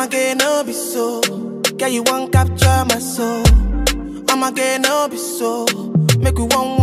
I'ma get no be so. Girl, you won't capture my soul. I'ma get no be so. Make you one